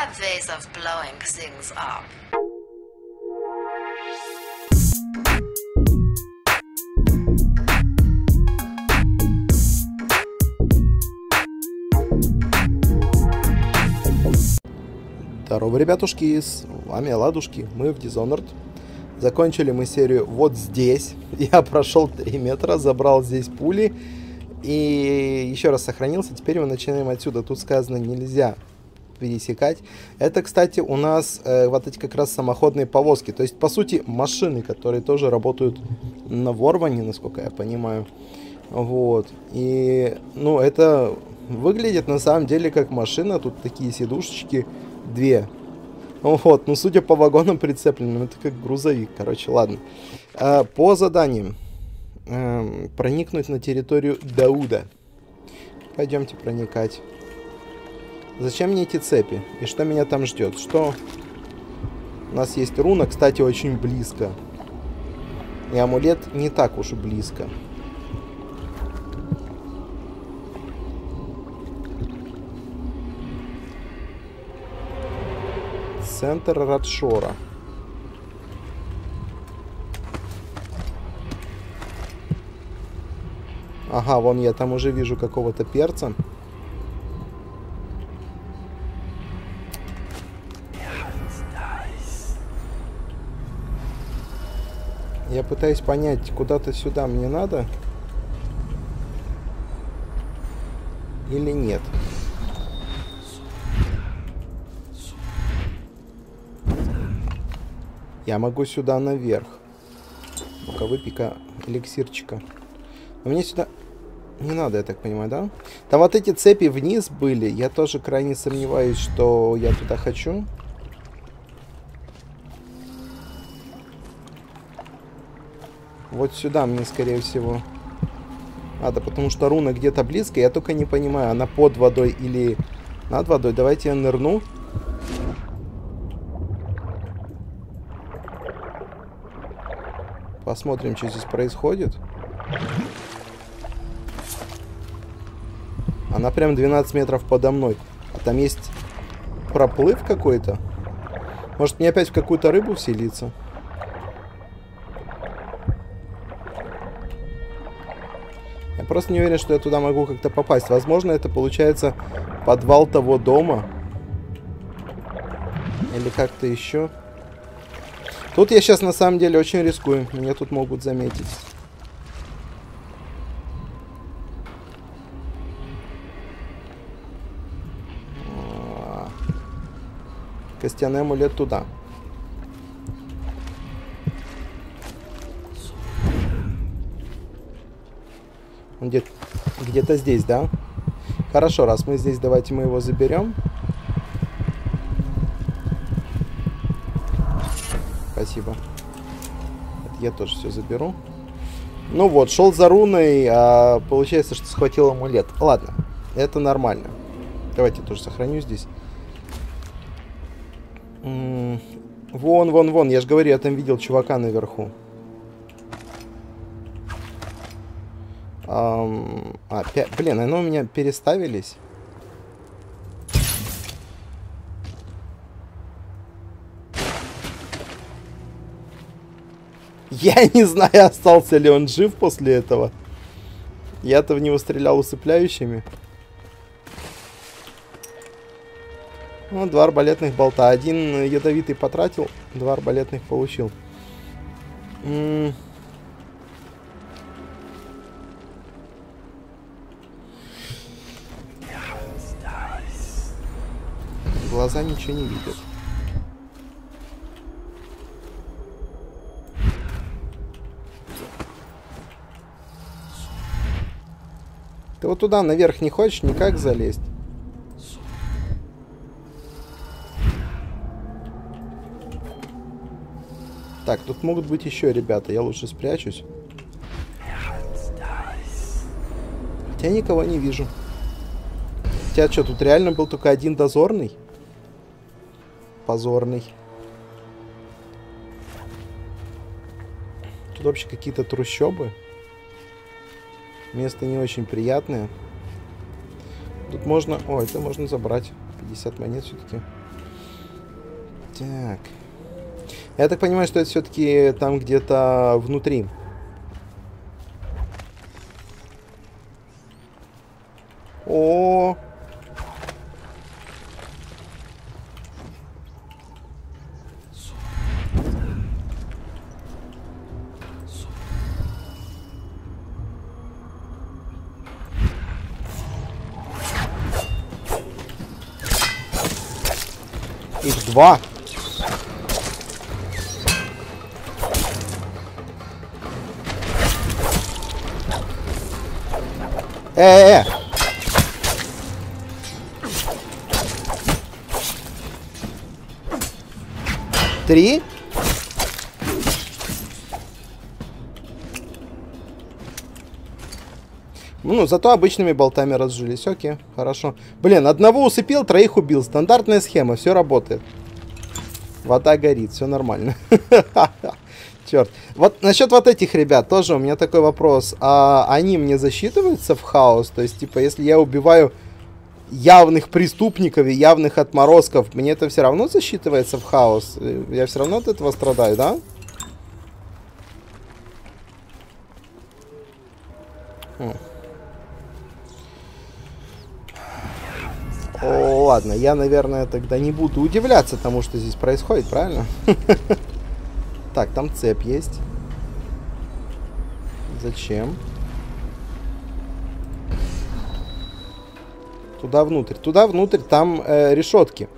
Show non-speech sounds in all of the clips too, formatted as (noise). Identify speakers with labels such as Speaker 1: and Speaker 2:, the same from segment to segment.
Speaker 1: have ways of blowing things up.
Speaker 2: Здорово, ребятушки, с вами Ладушки, мы в Dishonored. Закончили мы серию вот здесь. (laughs) Я прошел 3 метра, забрал здесь пули и еще раз сохранился. Теперь мы начинаем отсюда. Тут сказано нельзя пересекать. Это, кстати, у нас э, вот эти как раз самоходные повозки. То есть, по сути, машины, которые тоже работают на Ворване, насколько я понимаю. Вот. И, ну, это выглядит на самом деле как машина. Тут такие сидушечки две. Вот, ну, судя по вагонам прицепленным, это как грузовик. Короче, ладно. А, по заданиям. Эм, проникнуть на территорию Дауда. Пойдемте проникать. Зачем мне эти цепи? И что меня там ждет? Что? У нас есть руна, кстати, очень близко. И амулет не так уж близко. Центр Радшора. Ага, вон я там уже вижу какого-то перца. Я пытаюсь понять, куда-то сюда мне надо. Или нет. Я могу сюда наверх. Ну-ка, эликсирчика. Но мне сюда... Не надо, я так понимаю, да? Там вот эти цепи вниз были. Я тоже крайне сомневаюсь, что я туда хочу. Вот сюда мне, скорее всего, надо, потому что руна где-то близко. Я только не понимаю, она под водой или над водой. Давайте я нырну. Посмотрим, что здесь происходит. Она прям 12 метров подо мной. А там есть проплыв какой-то. Может мне опять в какую-то рыбу вселиться? Просто не уверен, что я туда могу как-то попасть. Возможно, это получается подвал того дома. Или как-то еще. Тут я сейчас на самом деле очень рискую. Меня тут могут заметить. Костяной амулет туда. Он где-то где, здесь, да? Хорошо, раз мы здесь, давайте мы его заберем. Спасибо. Это я тоже все заберу. Ну вот, шел за руной, а получается, что схватил амулет. Ладно, это нормально. Давайте тоже сохраню здесь. М -м вон, вон, вон. Я же говорю, я там видел чувака наверху. Um, а, блин, они у меня переставились. (laughs) Я не знаю, остался ли он жив после этого. Я-то в него стрелял усыпляющими. Ну, два арбалетных болта. Один ядовитый потратил, два арбалетных получил. М -м Глаза ничего не видят. Ты вот туда наверх не хочешь никак залезть? Так, тут могут быть еще ребята. Я лучше спрячусь. Хотя никого не вижу. Хотя что, тут реально был только один дозорный? Позорный. Тут вообще какие-то трущобы. Место не очень приятное. Тут можно... О, это можно забрать. 50 монет все-таки. Так. Я так понимаю, что это все-таки там где-то внутри. О, Их два. Э-э-э! Три. Ну, зато обычными болтами разжились. Окей, хорошо. Блин, одного усыпил, троих убил. Стандартная схема, все работает. Вода горит, все нормально. (laughs) Черт. Вот насчет вот этих ребят тоже у меня такой вопрос. А они мне засчитываются в хаос? То есть, типа, если я убиваю явных преступников и явных отморозков, мне это все равно засчитывается в хаос? Я все равно от этого страдаю, да? Хм. О, ладно, я, наверное, тогда не буду удивляться тому, что здесь происходит, правильно? (laughs) Так, там цепь есть. Зачем? Туда внутрь. Туда внутрь, там э, решетки.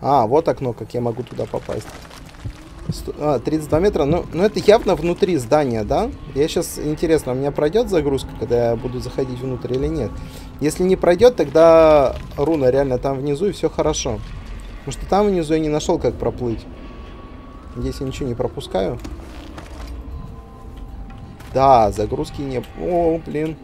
Speaker 2: А, вот окно, как я могу туда попасть. А, 32 метра. Ну, ну, это явно внутри здания, да? Я сейчас, интересно, у меня пройдет загрузка, когда я буду заходить внутрь или нет? Если не пройдет, тогда руна реально там внизу, и все хорошо. Потому что там внизу я не нашел, как проплыть. Здесь я ничего не пропускаю. Да, загрузки не... О, блин.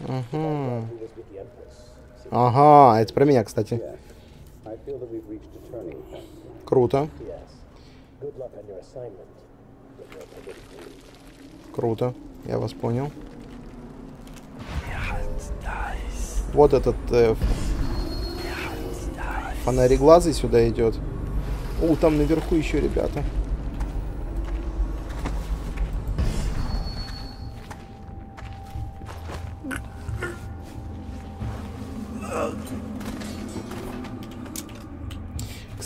Speaker 2: Ага. Ага, это про меня, кстати. Круто. Круто. Я вас понял. Вот этот э, фонариглазый сюда идет. О, там наверху еще ребята.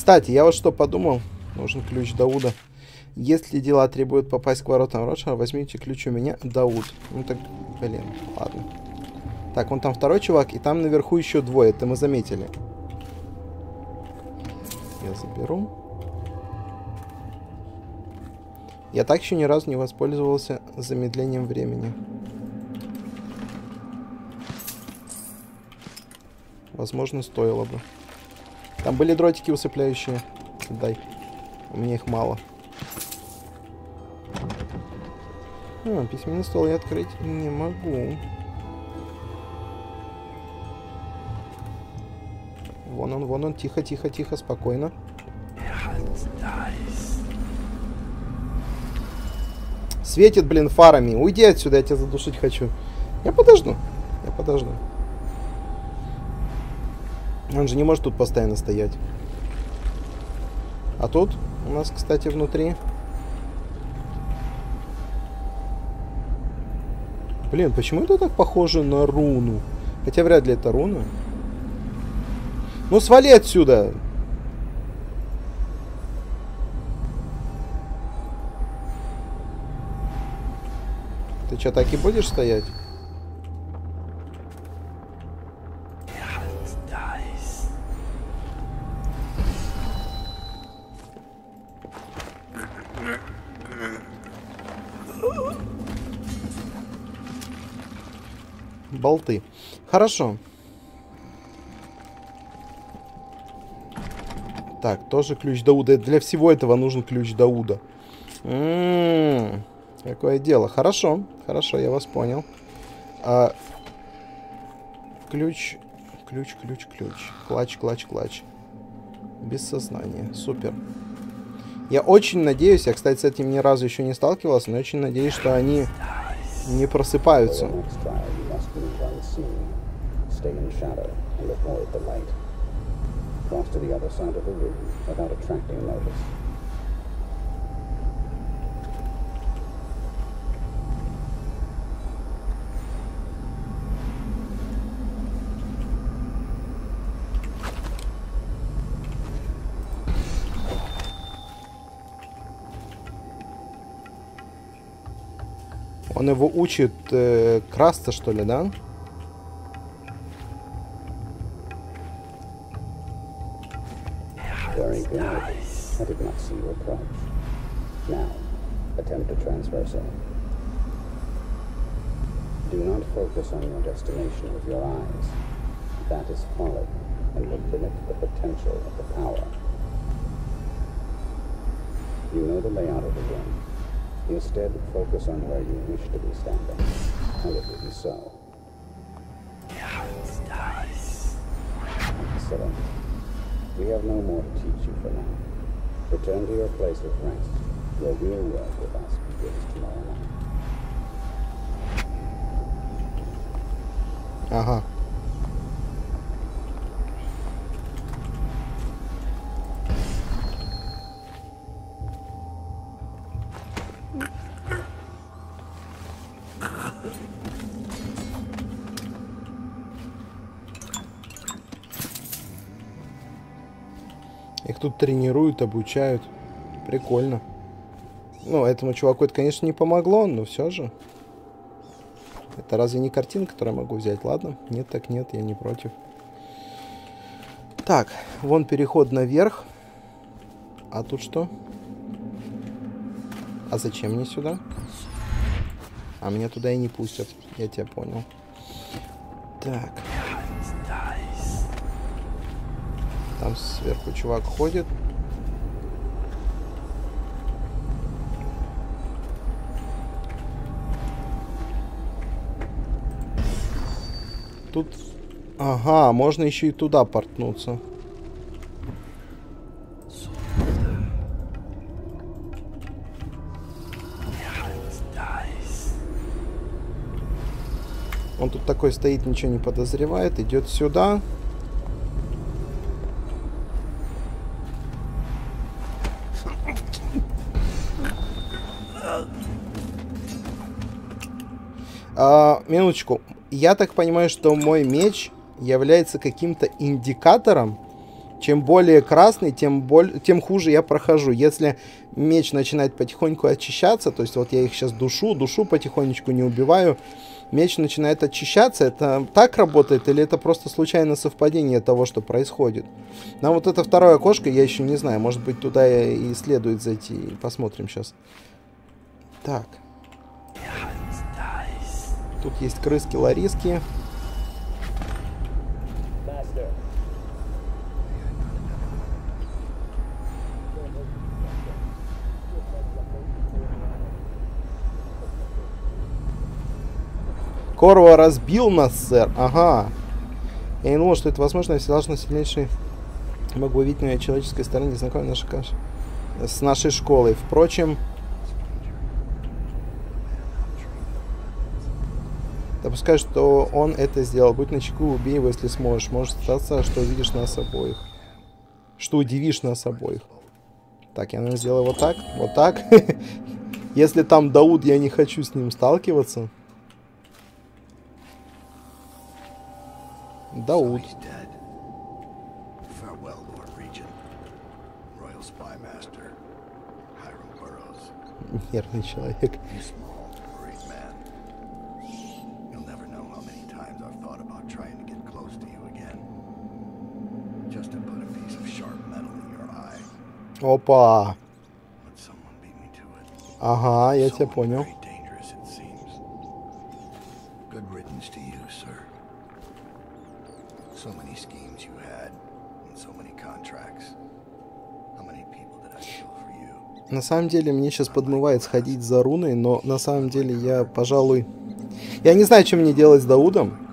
Speaker 2: Кстати, я вот что подумал. Нужен ключ Дауда. Если дела требуют попасть к воротам Рошера, возьмите ключ у меня, Дауд. Ну так, блин, ладно. Так, вон там второй чувак, и там наверху еще двое, это мы заметили. Я заберу. Я так еще ни разу не воспользовался замедлением времени. Возможно, стоило бы. Там были дротики усыпляющие. Дай. У меня их мало. А, письменный стол я открыть не могу. Вон он, вон он. Тихо, тихо, тихо, спокойно. Светит, блин, фарами. Уйди отсюда, я тебя задушить хочу. Я подожду. Я подожду. Он же не может тут постоянно стоять. А тут у нас, кстати, внутри... Блин, почему это так похоже на руну? Хотя вряд ли это руна. Ну, свали отсюда! Ты что, так и будешь стоять? Болты. Хорошо. Так, тоже ключ Дауда. Для всего этого нужен ключ Дауда. М -м -м, какое дело. Хорошо, хорошо, я вас понял. А, ключ, ключ, ключ, ключ. Клач, клач, клач. Без сознания. Супер. Я очень надеюсь, я, кстати, с этим ни разу еще не сталкивался, но очень надеюсь, что они не просыпаются. Cross to the other side of the room without attracting notice. Он его учит э, красться, что ли, да? I did see you approach. Now, attempt to transverse it. Do not focus on your destination with your eyes. That is folly and will limit the potential of the power. You know the layout of the room. Instead, focus on where you wish to be standing, and it will be so. Excellent. We have no more to teach you for now. Return to your place with rest. Your real work with us begins tomorrow night. Uh-huh. Тут тренируют, обучают. Прикольно. Ну, этому чуваку это, конечно, не помогло, но все же. Это разве не картинка, которую я могу взять? Ладно, нет, так нет, я не против. Так, вон переход наверх. А тут что? А зачем мне сюда? А меня туда и не пустят. Я тебя понял. Так. Там сверху чувак ходит. Тут... Ага, можно еще и туда портнуться. Он тут такой стоит, ничего не подозревает, идет сюда. А, минуточку. Я так понимаю, что мой меч является каким-то индикатором. Чем более красный, тем, боль... тем хуже я прохожу. Если меч начинает потихоньку очищаться, то есть вот я их сейчас душу, душу потихонечку, не убиваю, меч начинает очищаться. Это так работает или это просто случайное совпадение того, что происходит? На вот это второе окошко я еще не знаю. Может быть, туда и следует зайти. Посмотрим сейчас. Так. Тут есть крыски, лариски. Корва разбил нас, сэр. Ага. Я не думал, что это возможно. Я всегда на сильнейший могу увидеть на человеческой стороне знакомый наша каша с нашей школой. Впрочем, Допускай, что он это сделал. Будь начеку, убей его, если сможешь. Может статься, что увидишь нас обоих. Что удивишь нас обоих. Так, я, наверное, сделаю вот так. Вот так. (laughs) Если там Дауд, я не хочу с ним сталкиваться. Дауд. Нервный человек. Опа. Ага, я тебя понял. На самом деле, мне сейчас подмывает сходить за руной, но на самом деле я, пожалуй... Я не знаю, что мне делать с Даудом.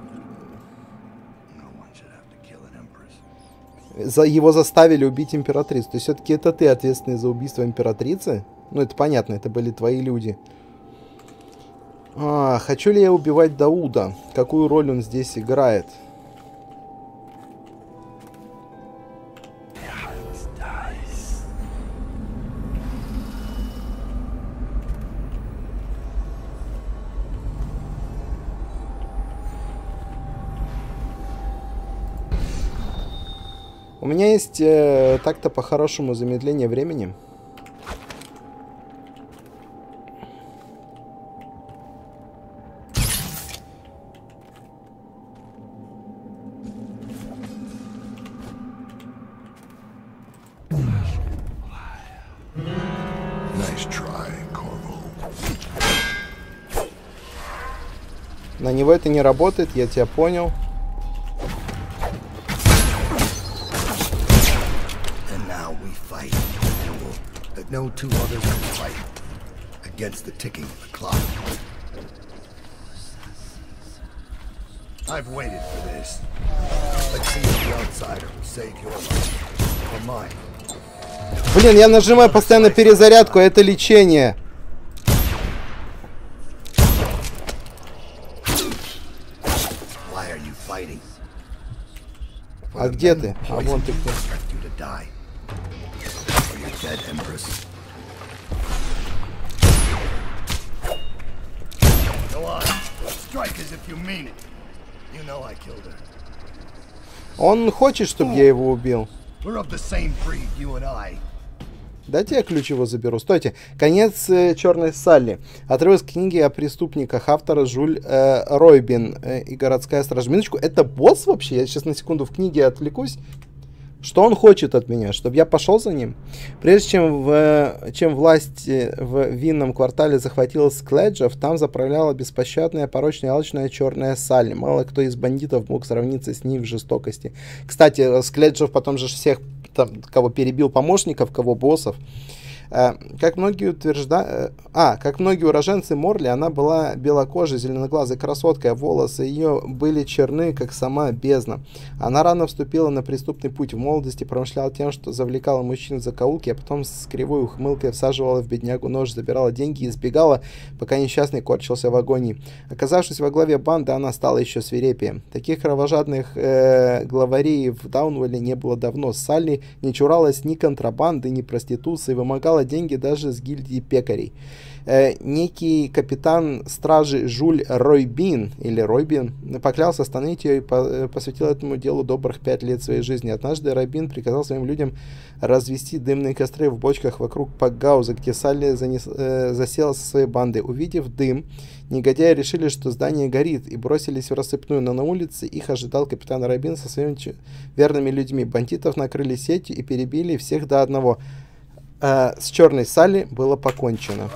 Speaker 2: За, его заставили убить императрицу. То есть все-таки это ты ответственный за убийство императрицы? Ну, это понятно, это были твои люди. А, хочу ли я убивать Дауда? Какую роль он здесь играет? У меня есть э, так-то по-хорошему замедление времени. На него это не работает, я тебя понял.
Speaker 3: No two others can fight against the ticking of the clock. I've waited for this. Let's see if the outsider will save your life or mine.
Speaker 2: Блин, я нажимаю постоянно перезарядку, а это лечение. А где ты? А вон ты кто. Он хочет, чтобы я его убил. Дайте я ключ его заберу. Стойте. Конец э, Черной Салли. Отрывок книги о преступниках автора Жюль э, Ройбин э, и городская стража. Минуточку, это босс вообще? Я сейчас на секунду в книге отвлекусь. Что он хочет от меня? Чтобы я пошел за ним? Прежде чем, в, чем власть э, в винном квартале захватила Скледжев, там заправляла беспощадная, порочная, алчная черная Салли. Мало кто из бандитов мог сравниться с ней в жестокости. Кстати, э, Скледжев потом же всех, там, кого перебил помощников, кого боссов. Э, Как многие утверждают... А, как многие уроженцы Морли, она была белокожей, зеленоглазой красоткой, а волосы ее были черны, как сама бездна. Она рано вступила на преступный путь. В молодости промышляла тем, что завлекала мужчин в закоулки, а потом с кривой ухмылкой всаживала в беднягу нож, забирала деньги и сбегала, пока несчастный корчился в агонии. Оказавшись во главе банды, она стала еще свирепее. Таких кровожадных э, главарей в Даунвелле не было давно. Салли не чуралась ни контрабанды, ни проституции, вымогала деньги даже с гильдии пекарей. Э, некий капитан стражи Жуль Ройбин, или Ройбин, поклялся остановить ее и по- э, посвятил этому делу добрых пять лет своей жизни. Однажды Ройбин приказал своим людям развести дымные костры в бочках вокруг Пакгауза, где Салли занес- э, засела со своей бандой. Увидев дым, негодяи решили, что здание горит, и бросились в рассыпную, но на улице их ожидал капитан Ройбин со своими верными людьми. Бандитов накрыли сетью и перебили всех до одного. Э, с черной Салли было покончено.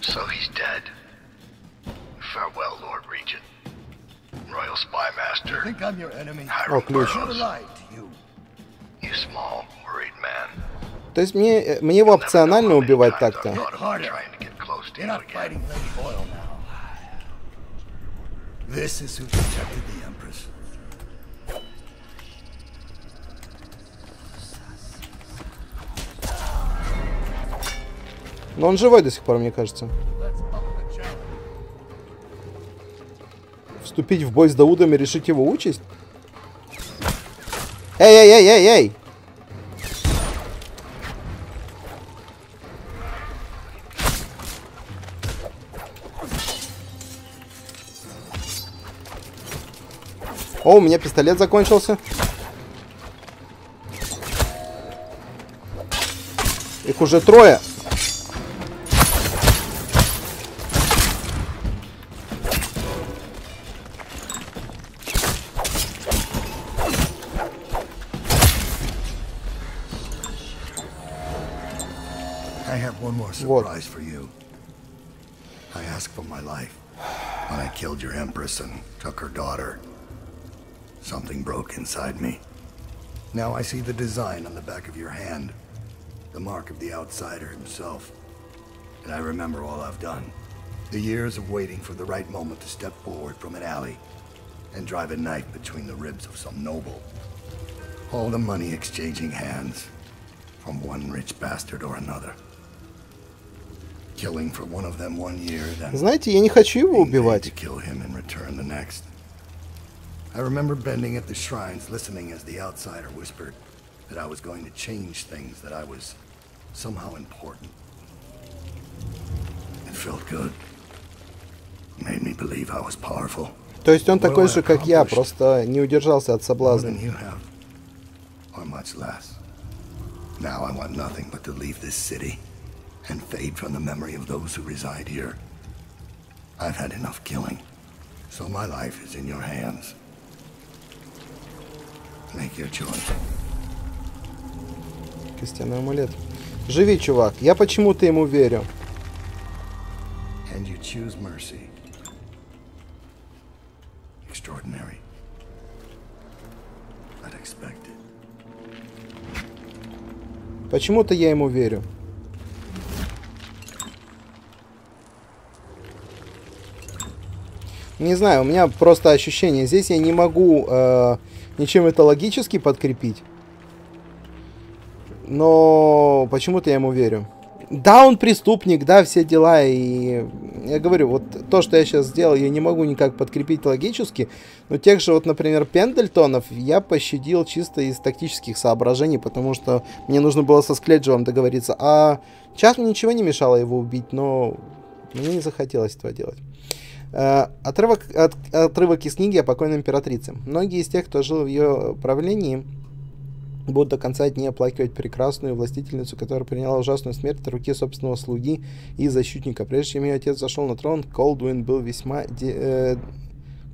Speaker 4: So he's dead. Farewell, Lord Regent. Royal Spy Master.
Speaker 3: Think I'm your enemy?
Speaker 2: О, ключ.
Speaker 3: You.
Speaker 4: You small, worried man.
Speaker 2: То есть мне, э, мне его опционально убивать так-то?
Speaker 4: You.
Speaker 3: This is who protected the
Speaker 2: Но он живой до сих пор, мне кажется. Вступить в бой с Даудом и решить его участь? Эй-эй-эй-эй-эй! О, у меня пистолет закончился. Их уже трое.
Speaker 3: One more surprise for you. I asked for my life when I killed your Empress and took her daughter. Something broke inside me. Now I see the design on the back of your hand. The mark of the outsider himself. And I remember all I've done. The years of waiting for the right moment to step forward from an alley. and drive a knife between the ribs of some noble. All the money exchanging hands from one rich bastard or another.
Speaker 2: Знаете, я не хочу его
Speaker 3: being paid to
Speaker 2: убивать.
Speaker 3: kill him in return the next. I remember bending at the shrines, listening as the outsider whispered that I was going to change things, that I was somehow important. It felt good. Made me believe I was powerful.
Speaker 2: То есть он такой же, как я, просто не удержался от
Speaker 3: More
Speaker 2: соблазна.
Speaker 3: than you have, or much less. Now I want nothing but to leave this city and fade from the memory of those who reside here. I've had enough killing, so my life is in your hands. Make your choice.
Speaker 2: Костяной амулет. Живи, чувак. Я почему-то ему верю.
Speaker 3: And you choose mercy. Extraordinary. Unexpected.
Speaker 2: Почему-то я ему верю. Не знаю, у меня просто ощущение. Здесь я не могу э, ничем это логически подкрепить. Но почему-то я ему верю. Да, он преступник, да, все дела. И я говорю, вот то, что я сейчас сделал, я не могу никак подкрепить логически. Но тех же, вот, например, Пендельтонов я пощадил чисто из тактических соображений, потому что мне нужно было со Скледжевым договориться. А сейчас мне ничего не мешало его убить, но мне не захотелось этого делать. Э, Отрывок, от- отрывок из книги о покойной императрице. Многие из тех, кто жил в ее правлении, будут до конца дней оплакивать прекрасную властительницу, которая приняла ужасную смерть от руки собственного слуги и защитника. Прежде чем ее отец зашел на трон, Колдуин был весьма... де- э,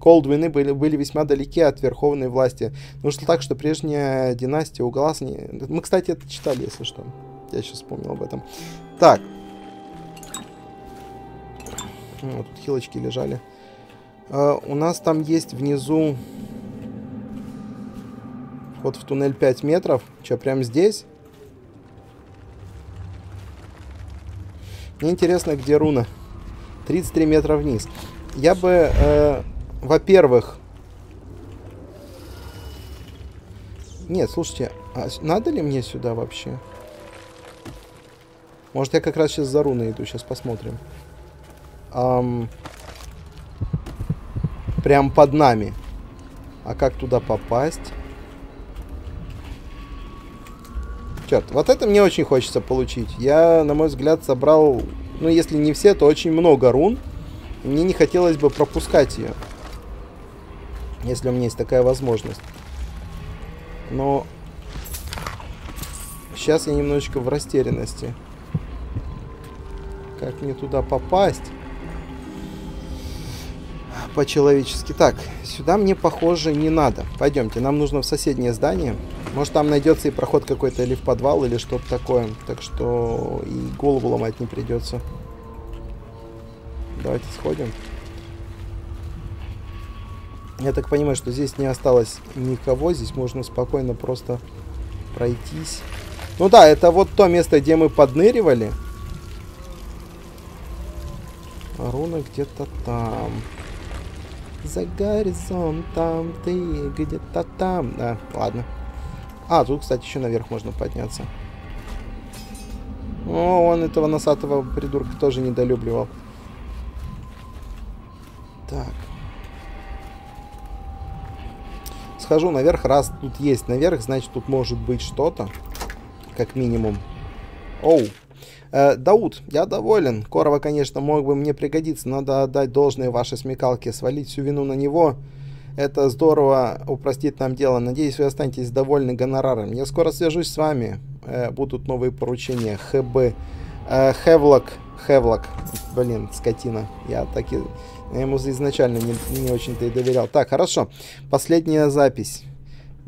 Speaker 2: Колдуины были, были весьма далеки от верховной власти. Вышло так, что прежняя династия уголась... не- Мы, кстати, это читали, если что. Я сейчас вспомнил об этом. Так. Вот тут хилочки лежали. А, у нас там есть внизу вход в туннель 5 метров. Че, прям здесь? Мне интересно, где руна. 33 метра вниз. Я бы, э, во-первых... Нет, слушайте, а надо ли мне сюда вообще? Может, я как раз сейчас за руной иду, сейчас посмотрим. Ам, прям под нами. А как туда попасть? Черт, вот это мне очень хочется получить. Я, на мой взгляд, собрал, ну, если не все, то очень много рун. Мне не хотелось бы пропускать ее. Если у меня есть такая возможность. Но сейчас я немножечко в растерянности. Как мне туда попасть? По-человечески. Так, сюда мне, похоже, не надо. Пойдемте, нам нужно в соседнее здание. Может, там найдется и проход какой-то или в подвал, или что-то такое. Так что и голову ломать не придется. Давайте сходим. Я так понимаю, что здесь не осталось никого. Здесь можно спокойно просто пройтись. Ну да, это вот то место, где мы подныривали. Руна где-то там. За горизонтом ты где-то там. Да, ладно. А, тут, кстати, еще наверх можно подняться. О, он этого носатого придурка тоже недолюбливал. Так. Схожу наверх, раз тут есть наверх, значит тут может быть что-то. Как минимум. Оу. Э, Дауд, я доволен. Корова, конечно, мог бы мне пригодиться. Надо отдать должное вашей смекалке. Свалить всю вину на него. Это здорово упростит нам дело. Надеюсь, вы останетесь довольны гонораром. Я скоро свяжусь с вами. Э, будут новые поручения. ХБ. Э, Хевлок. Хевлок. Блин, скотина. Я так и... Я ему изначально не, не очень-то и доверял. Так, хорошо. Последняя запись.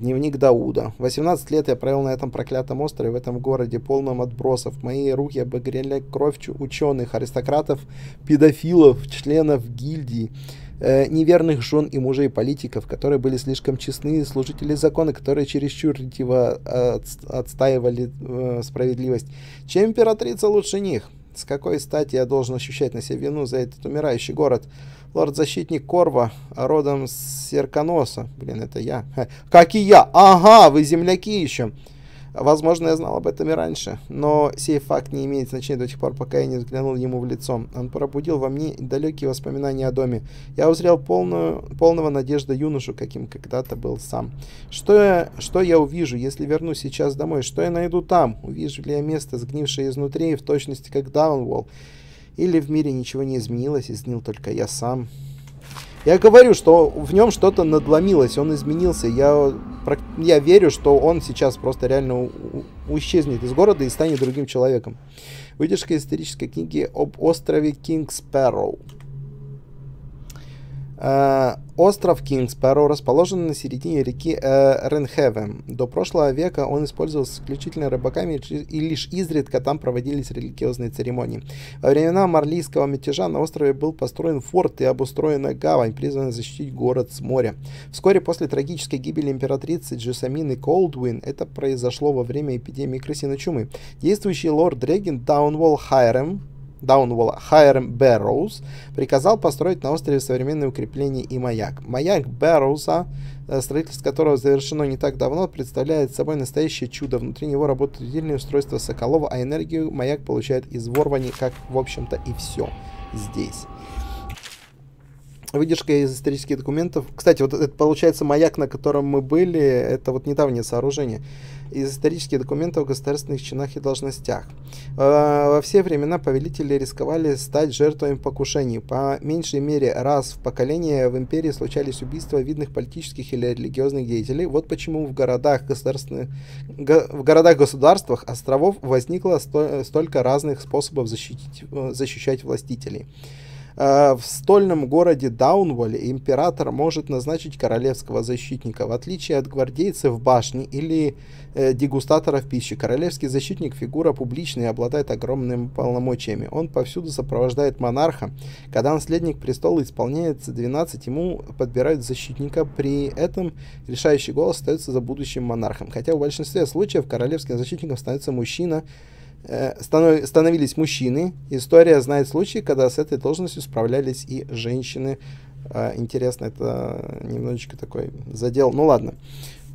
Speaker 2: Дневник Дауда. 18 лет я провел на этом проклятом острове, в этом городе, полном отбросов. Мои руки обогрели кровь ученых, аристократов, педофилов, членов гильдии, э, неверных жен и мужей политиков, которые были слишком честны, служители закона, которые чересчур ретиво отс- отстаивали э, справедливость. Чем императрица лучше них? С какой стати я должен ощущать на себе вину за этот умирающий город? Лорд-защитник Корва, родом с Серконоса. Блин, это я. Как и я. Ага, вы земляки еще. Возможно, я знал об этом и раньше, но сей факт не имеет значения до тех пор, пока я не взглянул ему в лицо. Он пробудил во мне далекие воспоминания о доме. Я узрел полную, полного надежды юношу, каким когда-то был сам. Что я, что я увижу, если вернусь сейчас домой? Что я найду там? Увижу ли я место, сгнившее изнутри, в точности как Даунволл? Или в мире ничего не изменилось, изгнил только я сам? Я говорю, что в нем что-то надломилось, он изменился. Я, я верю, что он сейчас просто реально исчезнет из города и станет другим человеком. Выдержка исторической книги об острове Кинг Спэрроу. Э, остров Кингспэроу расположен на середине реки э, Ренхеве. До прошлого века он использовался исключительно рыбаками, и лишь изредка там проводились религиозные церемонии. Во времена Марлийского мятежа на острове был построен форт и обустроена гавань, призванная защитить город с моря. Вскоре после трагической гибели императрицы Джессамины Колдуин это произошло во время эпидемии крысиной чумы. Действующий лорд-регент Даунволл Хайрем Даунволла Хайрем Бэрроуз приказал построить на острове современные укрепления и маяк. Маяк Бэрроуза, э, строительство которого завершено не так давно, представляет собой настоящее чудо. Внутри него работают отдельные устройства Соколова, а энергию маяк получает из ворвани, как, в общем-то, и все здесь. Выдержка из исторических документов. Кстати, вот это получается маяк, на котором мы были, это вот недавнее сооружение из исторических документов о государственных чинах и должностях. Э, во все времена повелители рисковали стать жертвами покушений. По меньшей мере раз в поколение в империи случались убийства видных политических или религиозных деятелей. Вот почему в городах государственных в городах-государствах островов возникло столько разных способов защитить, э, защищать властителей. Э, в стольном городе Даунволе император может назначить королевского защитника. В отличие от гвардейцев башни или э, дегустаторов пищи, королевский защитник фигура публичная и обладает огромными полномочиями. Он повсюду сопровождает монарха. Когда наследник престола исполняется 12, ему подбирают защитника. При этом решающий голос остается за будущим монархом. Хотя в большинстве случаев королевским защитником становится мужчина, становились мужчины. История знает случаи, когда с этой должностью справлялись и женщины. Э, интересно, это немножечко такой задел. Ну ладно.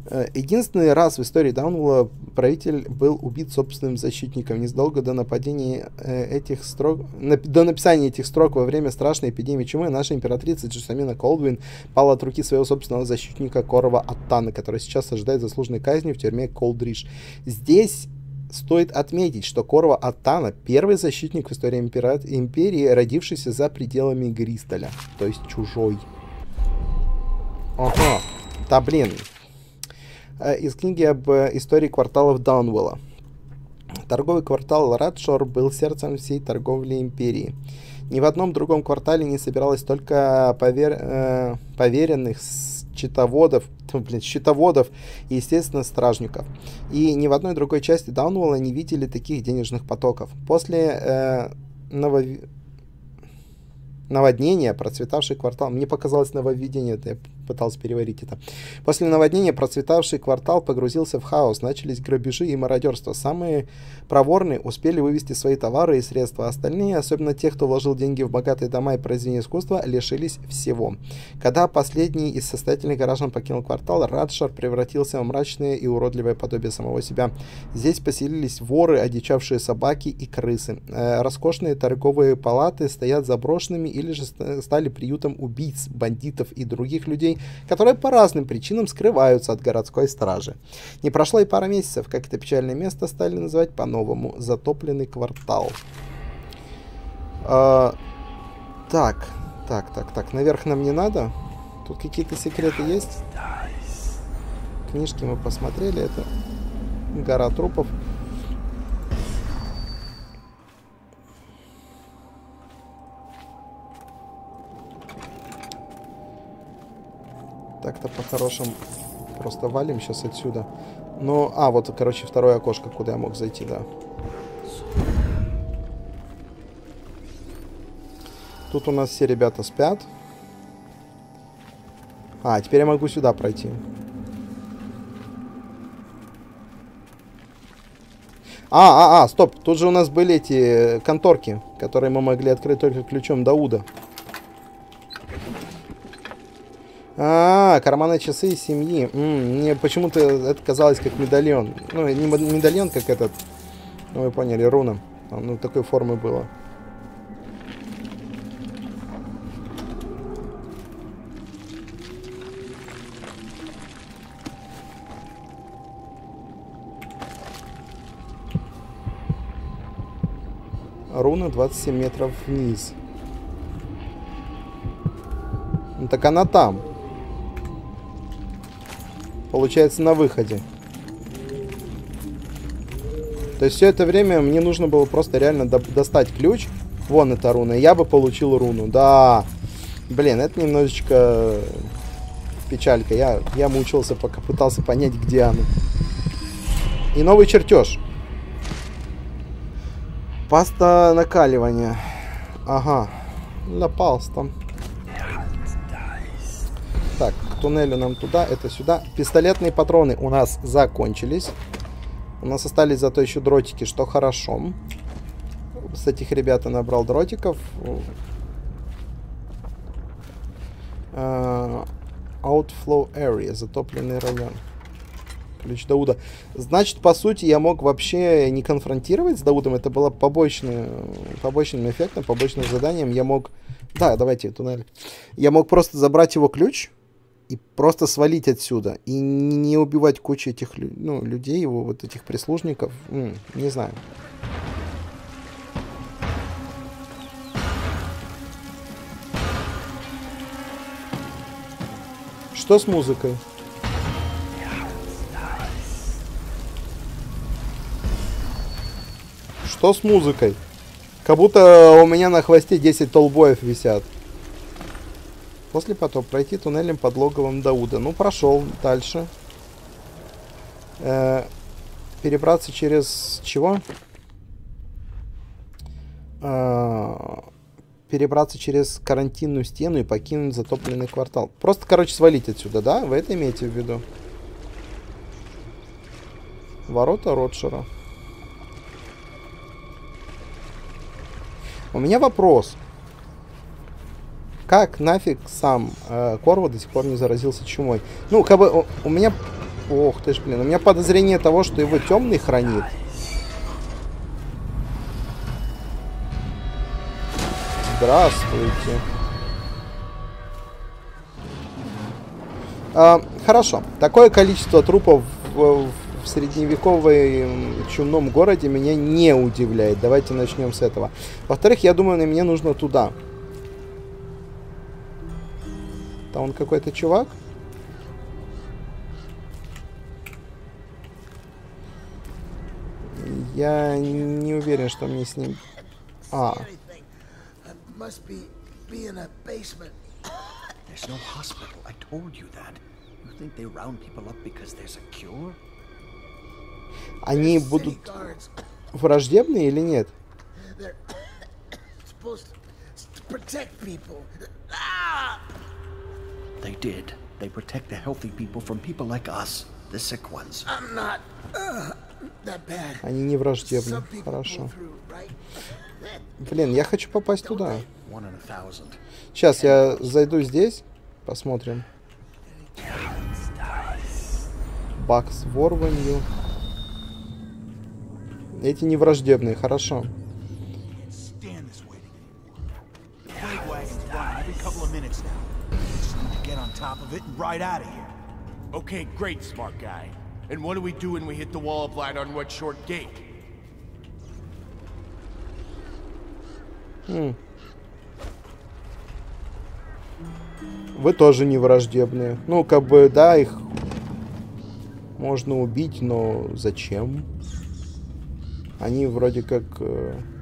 Speaker 2: Э, единственный раз в истории Даунвелла правитель был убит собственным защитником. Незадолго до нападения этих строк, до написания этих строк во время страшной эпидемии чумы наша императрица Джессамина Колдвин пала от руки своего собственного защитника Корова Аттана, который сейчас ожидает заслуженной казни в тюрьме Колдриш. Здесь Стоит отметить, что Корва Атана — первый защитник в истории импера... империи, родившийся за пределами Гристоля, то есть чужой. Ага, да блин. Э, из книги об э, истории кварталов Даунвелла. Торговый квартал Радшор был сердцем всей торговли империи. Ни в одном другом квартале не собиралось только повер... э, поверенных счетоводов, (laughs) блин, счетоводов и, естественно, стражников. И ни в одной другой части Даунволла не видели таких денежных потоков. После э, ново наводнения, процветавший квартал, мне показалось нововведение, это я пытался переварить это. После наводнения процветавший квартал погрузился в хаос, начались грабежи и мародерство. Самые проворные успели вывести свои товары и средства, остальные, особенно те, кто вложил деньги в богатые дома и произведения искусства, лишились всего. Когда последний из состоятельных горожан покинул квартал, Раджшар превратился в мрачное и уродливое подобие самого себя. Здесь поселились воры, одичавшие собаки и крысы. Э, роскошные торговые палаты стоят заброшенными или же стали приютом убийц, бандитов и других людей, которые по разным причинам скрываются от городской стражи. Не прошло и пара месяцев, как это печальное место стали называть по-новому «затопленный квартал». А, так, так, так, так, наверх нам не надо. Тут какие-то секреты есть? Книжки мы посмотрели, это гора трупов. Так-то по-хорошему просто валим сейчас отсюда. Ну, а, вот, короче, второе окошко, куда я мог зайти, да. Тут у нас все ребята спят. А, теперь я могу сюда пройти. А, а, а, стоп. Тут же у нас были эти конторки, которые мы могли открыть только ключом Дауда. А, карманные часы семьи. М -м, мне почему-то это казалось как медальон. Ну, не медальон, как этот. Ну, вы поняли, руна. Ну, такой формы было. Руна 27 метров вниз. Ну, так она там. Получается, на выходе. То есть все это время мне нужно было просто реально до достать ключ. Вон эта руна. Я бы получил руну. Да. Блин, это немножечко печалька. Я, я мучился, пока пытался понять, где она. И новый чертеж. Паста накаливания. Ага. Для паста. Туннелю нам туда, это сюда. Пистолетные патроны у нас закончились. У нас остались зато еще дротики, что хорошо. С этих ребят я набрал дротиков. Uh, outflow area, затопленный район. Ключ Дауда. Значит, по сути, я мог вообще не конфронтировать с Даудом. Это было побочным, побочным эффектом, побочным заданием. Я мог... Да, давайте туннель. Я мог просто забрать его ключ, и просто свалить отсюда и не убивать кучу этих ну, людей, его вот этих прислужников, не знаю. Что с музыкой? Что с музыкой? Как будто у меня на хвосте 10 толбоев висят. После потоп пройти туннелем под логовом Дауда. Ну, прошел. Дальше. Э, перебраться через... Чего? Э, перебраться через карантинную стену и покинуть затопленный квартал. Просто, короче, свалить отсюда, да? Вы это имеете в виду? Ворота Ротшера. У меня вопрос. Как нафиг сам э, Корво до сих пор не заразился чумой? Ну, как бы у, у меня... Ох ты ж, блин. У меня подозрение того, что его темный хранит. Здравствуйте. А, хорошо. Такое количество трупов в, в средневековом чумном городе меня не удивляет. Давайте начнем с этого. Во-вторых, я думаю, на мне нужно туда. Там он какой-то чувак. Я не уверен, что мне с ним... А. There's no hospital. I told you that. You think they round people up because there's a cure? Они будут враждебные или нет? They're supposed to protect people. Ah! They did. They protect the healthy people from people like us, the sick ones. I'm not uh, that bad. Они не враждебны. Хорошо. Блин, я хочу попасть туда. Сейчас я зайду здесь, посмотрим. Бакс ворванью. Эти не враждебные, хорошо. And ride out of here. Okay, great, smart guy. And what do we do when we hit the wall of light on what short gate? Хм. Вы тоже не враждебные. Ну, как бы, да, их можно убить, но зачем? Они вроде как... Э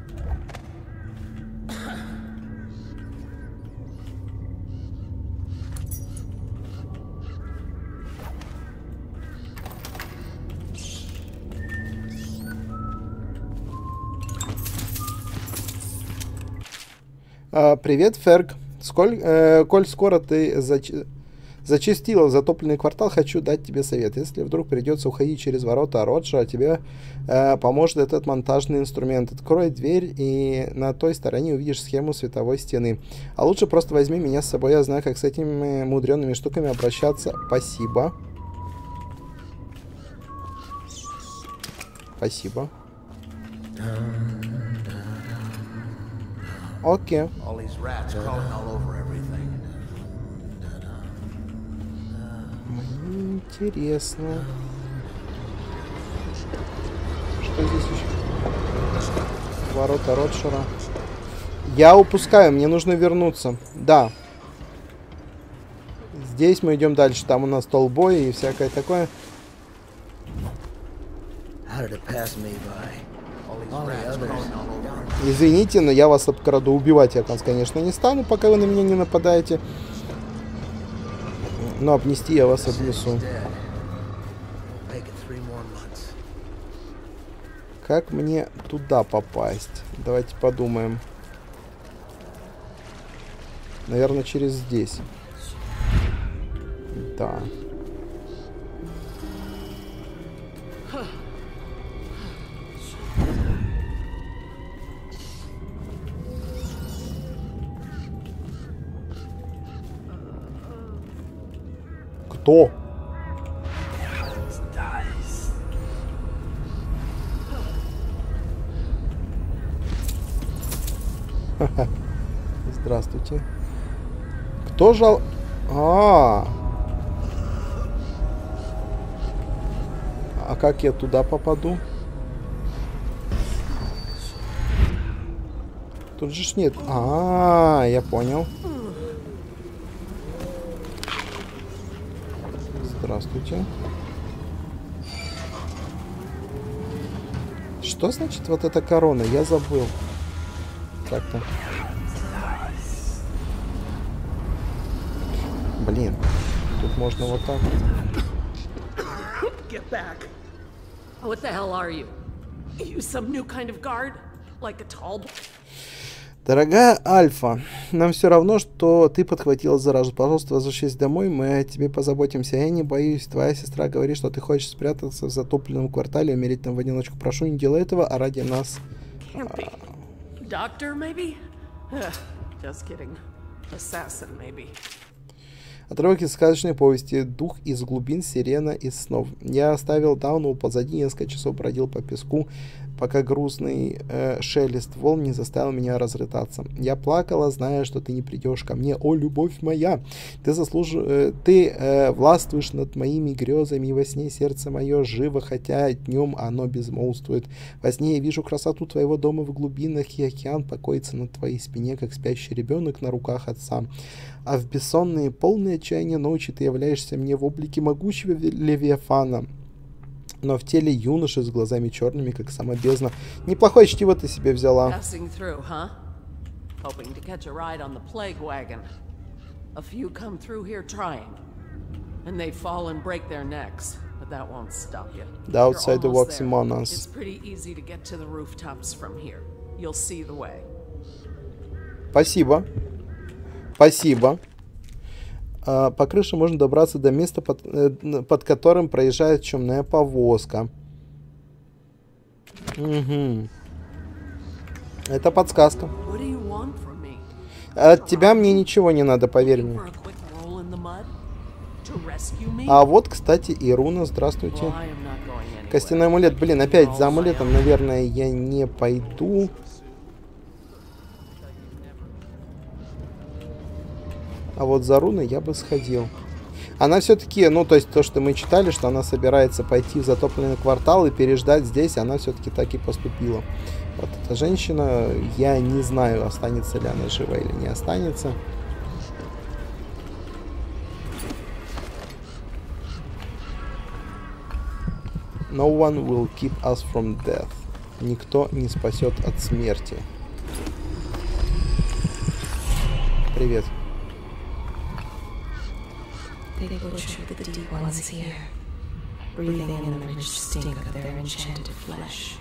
Speaker 2: А, привет, Ферг. Сколь, э, коль скоро ты зач... Зачастила в затопленный квартал, хочу дать тебе совет. Если вдруг придется уходить через ворота Роджера, тебе э, поможет этот монтажный инструмент. Открой дверь, и на той стороне увидишь схему световой стены. А лучше просто возьми меня с собой, я знаю, как с этими мудреными штуками обращаться. Спасибо. Спасибо. Окей. Интересно. Что здесь еще? Ворота Ротшера. Я упускаю, мне нужно вернуться. Да. Здесь мы идем дальше. Там у нас толбой и всякое такое.
Speaker 5: How did it pass me by?
Speaker 2: Извините, но я вас обкраду. Убивать я вас, конечно, не стану, пока вы на меня не нападаете. Но обнести я вас обнесу. Как мне туда попасть? Давайте подумаем. Наверное, через здесь. Да. Кто? (laughs) Здравствуйте. Кто жал... А, а как я туда попаду? Тут же ж нет. А, я понял. Здравствуйте. Что значит вот эта корона? Я забыл. Так-то. Блин. Тут можно вот так.
Speaker 6: Get back. What the hell are you? You some new kind of guard? Like a tall?
Speaker 2: Дорогая Альфа, нам все равно, что ты подхватила заразу. Пожалуйста, возвращайся домой, мы о тебе позаботимся. Я не боюсь. Твоя сестра говорит, что ты хочешь спрятаться в затопленном квартале и умереть там в одиночку. Прошу, не делай этого, а ради нас.
Speaker 6: Doctor, maybe? Ugh, Just kidding. Assassin, maybe.
Speaker 2: Отрывок из сказочной повести «Дух из глубин, сирена из снов». Я оставил Даунул позади, несколько часов бродил по песку, пока грустный э, шелест волн не заставил меня разрыдаться. Я плакала, зная, что ты не придешь ко мне. О, любовь моя! Ты заслуж... э, ты э, властвуешь над моими грезами, и во сне сердце мое живо, хотя днем оно безмолвствует. Во сне я вижу красоту твоего дома в глубинах, и океан покоится на твоей спине, как спящий ребенок на руках отца. А в бессонные, полные отчаяния ночи ты являешься мне в облике могучего левиафана, но в теле юноши с глазами черными, как сама бездна. Неплохое чтиво ты себе взяла.
Speaker 6: A the few come through here trying. And they fall and break their necks. But that won't stop you.
Speaker 2: The outside of
Speaker 6: almost there.
Speaker 2: Oxymonas.
Speaker 6: It's pretty easy to get to the rooftops from here. You'll see the way.
Speaker 2: Спасибо. Спасибо. А, по крыше можно добраться до места, под, э, под которым проезжает чумная повозка. Угу. Это подсказка. От тебя мне ничего не надо, поверь мне. А вот, кстати, и руна. Здравствуйте. Костяной амулет. Блин, опять за амулетом, наверное, я не пойду. А вот за руной я бы сходил. Она все-таки, ну, то есть то, что мы читали, что она собирается пойти в затопленный квартал и переждать здесь, она все-таки так и поступила. Вот эта женщина, я не знаю, останется ли она жива или не останется. No one will keep us from death. Никто не спасет от смерти. Привет.
Speaker 7: They butchered the deep ones here, breathing in the rich stink of their enchanted flesh.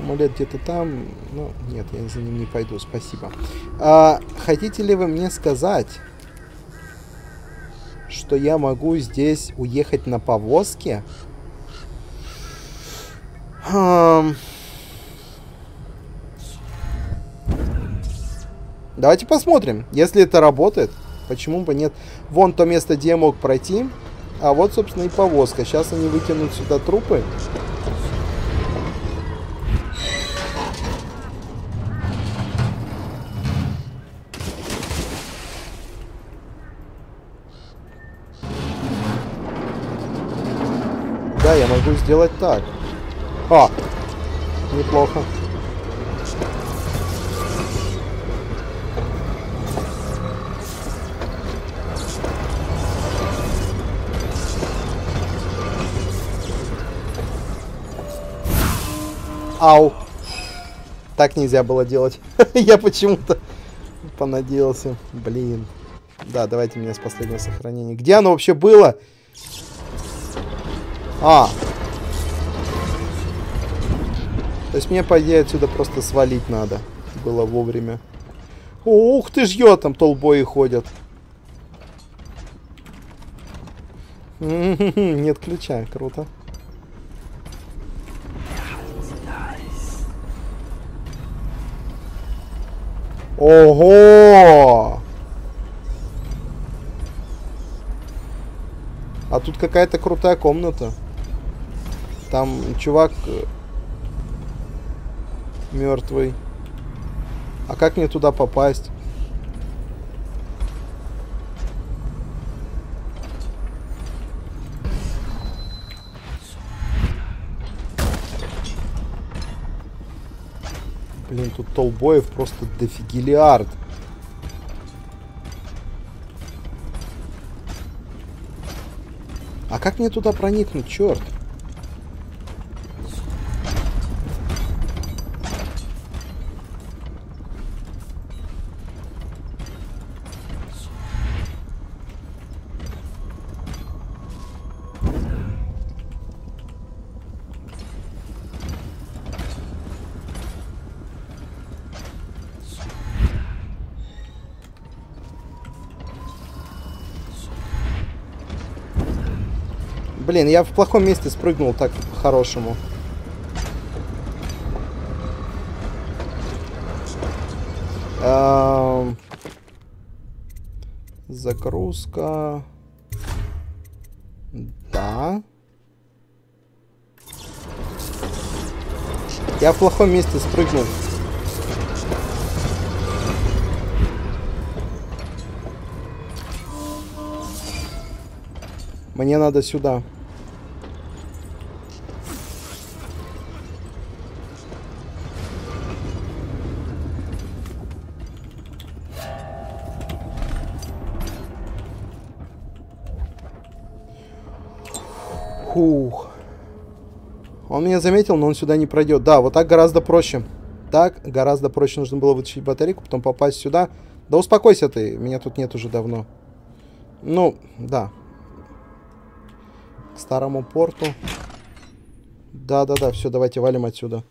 Speaker 2: Амулет где-то там. Ну, нет, я за ним не пойду, спасибо. А, хотите ли вы мне сказать, что я могу здесь уехать на повозке? Хм... Давайте посмотрим. Если это работает, почему бы нет. Вон то место, где я мог пройти. А вот, собственно, и повозка. Сейчас они выкинут сюда трупы. Да, я могу сделать так. А, неплохо. Ау. Так нельзя было делать. (laughs) Я почему-то понадеялся. Блин. Да, давайте меня с последнего сохранения. Где оно вообще было? А. То есть мне, по идее, отсюда просто свалить надо. Было вовремя. Ух ты ж, там толбои ходят. (laughs) Нет ключа, круто. Ого! А тут какая-то крутая комната. Там чувак э, мертвый. А как мне туда попасть? Тут толбоев просто дофигелиард. А как мне туда проникнуть, черт? Блин, я в плохом месте спрыгнул так по-хорошему. Эм... Загрузка. Да. Я в плохом месте спрыгнул. Мне надо сюда. Он меня заметил, но он сюда не пройдет. Да, вот так гораздо проще. Так гораздо проще нужно было вытащить батарейку, потом попасть сюда. Да успокойся ты, меня тут нет уже давно. Ну, да. К старому порту. Да-да-да, все, давайте валим отсюда.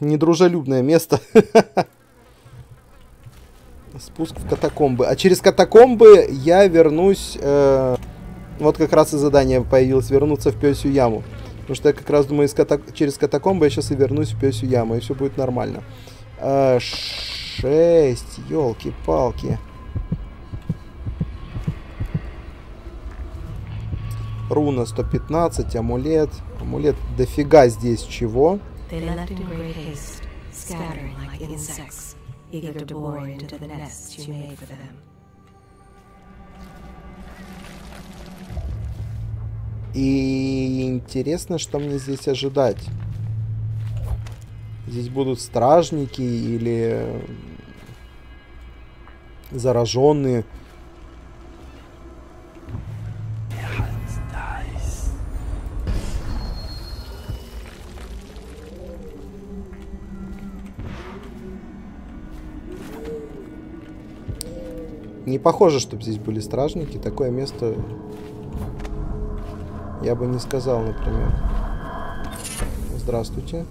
Speaker 2: Недружелюбное место. (laughs) Спуск в катакомбы. А через катакомбы я вернусь... Э вот как раз и задание появилось, вернуться в пёсью яму. Потому что я как раз думаю, ката через катакомбы я сейчас и вернусь в пёсью яму, и все будет нормально. А, шесть, елки-палки. Руна 115, амулет. Амулет дофига здесь чего. scattering like insects, eager to bore into the nests you made for them. И интересно, что мне здесь ожидать. Здесь будут стражники или зараженные. Не похоже, чтобы здесь были стражники. Такое место я бы не сказал, например. Здравствуйте.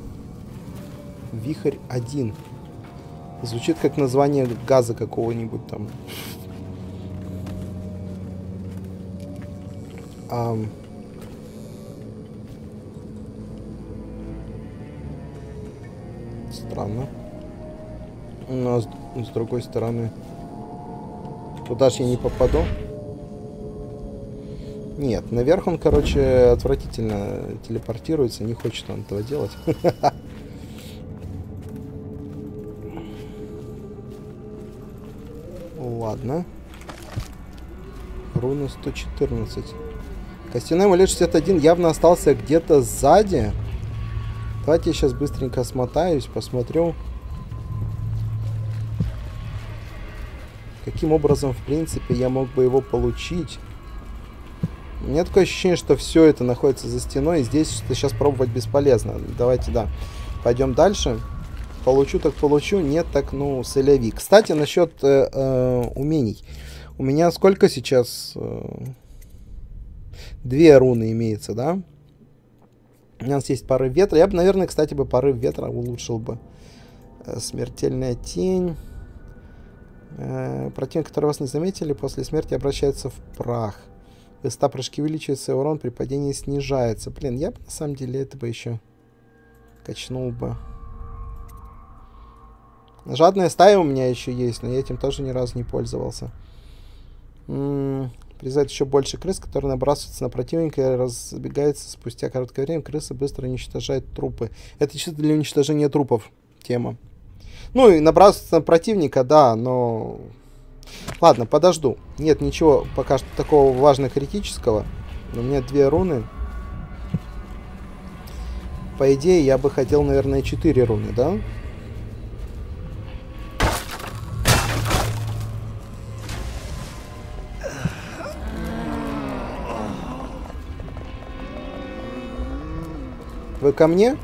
Speaker 2: Вихрь 1. Звучит как название газа какого-нибудь там. Ам. Странно. Но с, с другой стороны... Туда же я не попаду. Нет, наверх он, короче, отвратительно телепортируется. Не хочет он этого делать. (laughs) Ладно. Руна 114. Костяной амулет 61 явно остался где-то сзади. Давайте я сейчас быстренько смотаюсь, посмотрю. Каким образом, в принципе, я мог бы его получить? Меня такое ощущение, что все это находится за стеной, и здесь что сейчас пробовать бесполезно. Давайте, да, пойдем дальше. Получу так получу, нет так, ну, соляви. Кстати, насчет э, э, умений. У меня сколько сейчас? Э, две руны имеется, да? У нас есть порыв ветра. Я бы, наверное, кстати, бы порыв ветра улучшил бы. Э, смертельная тень. Э, противник, который вас не заметили, после смерти обращается в прах. Высота прыжки увеличивается, урон при падении снижается. Блин, я бы на самом деле это бы еще качнул бы. Жадная стая у меня еще есть, но я этим тоже ни разу не пользовался. М -м, призывает еще больше крыс, которые набрасываются на противника и разбегаются спустя короткое время. Крысы быстро уничтожают трупы. Это чисто для уничтожения трупов тема. Ну и набрасываться на противника, да, но... Ладно, подожду. Нет ничего пока что такого важно критического. У меня две руны. По идее, я бы хотел, наверное, четыре руны? Да. Вы ко мне?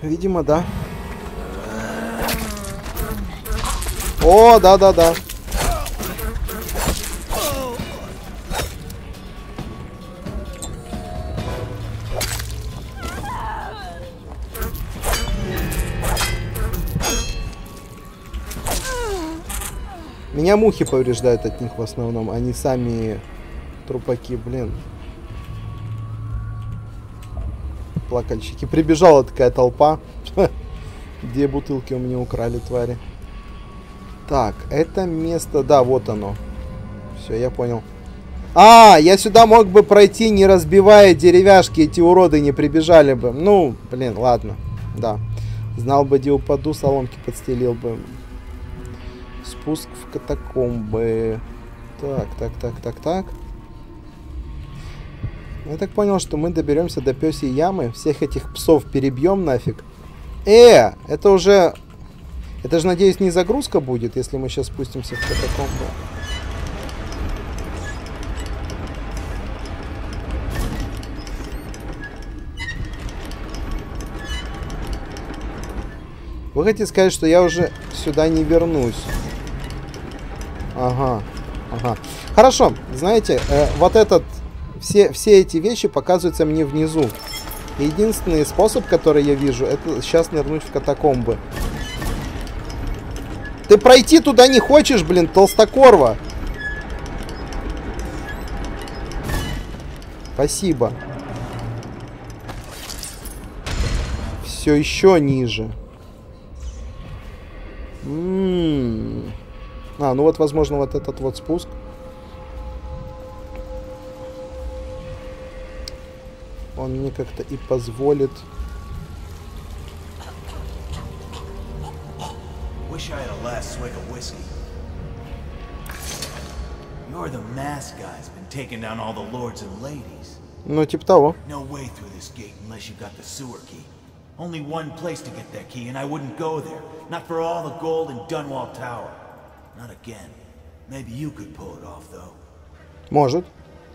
Speaker 2: Видимо, да. О, да-да-да. Меня мухи повреждают от них в основном, они сами трупаки, блин. плакальщики. Прибежала такая толпа. (laughs) Где бутылки у меня украли, твари. Так, это место... Да, вот оно. Все, я понял. А, я сюда мог бы пройти, не разбивая деревяшки. Эти уроды не прибежали бы. Ну, блин, ладно. Да. Знал бы, где упаду, соломки подстелил бы. Спуск в катакомбы. Так, так, так, так, так. Я так понял, что мы доберемся до пёсей ямы, всех этих псов перебьем нафиг. Э, это уже... Это же, надеюсь, не загрузка будет, если мы сейчас спустимся в катакомбы. Вы хотите сказать, что я уже сюда не вернусь? Ага, ага. Хорошо, знаете, э, вот этот все, все эти вещи показываются мне внизу. Единственный способ, который я вижу, это сейчас нырнуть в катакомбы. Ты пройти туда не хочешь, блин, толстокорва? Спасибо. Все еще ниже. М -м -м. А, ну вот, возможно, вот этот вот спуск. он мне как-то и позволит... You're the mask guys been taking down all the lords and ladies. Ну, типа того. No way through this gate unless you got the sewer key. Only one place to get that key, and I wouldn't go there. Not for all the gold in Dunwall Tower. Not again. Maybe you could pull it off, though. Может.